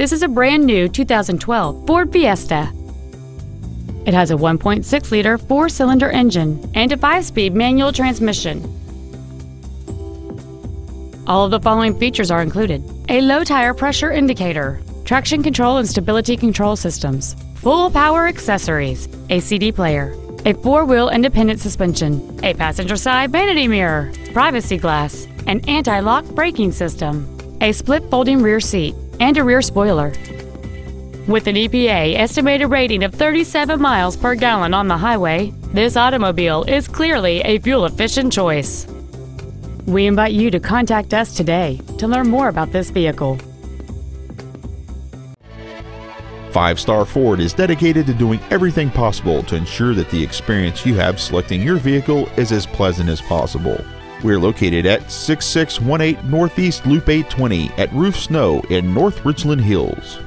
This is a brand new 2012 Ford Fiesta. It has a 1.6 liter four cylinder engine and a 5 speed manual transmission. All of the following features are included a low tire pressure indicator, traction control and stability control systems, full power accessories, a CD player, a four wheel independent suspension, a passenger side vanity mirror, privacy glass, an anti lock braking system, a split folding rear seat, and a rear spoiler. With an EPA estimated rating of 37 miles per gallon on the highway, this automobile is clearly a fuel efficient choice. We invite you to contact us today to learn more about this vehicle. Five Star Ford is dedicated to doing everything possible to ensure that the experience you have selecting your vehicle is as pleasant as possible. We're located at 6618 Northeast Loop 820 at Rufe Snow in North Richland Hills.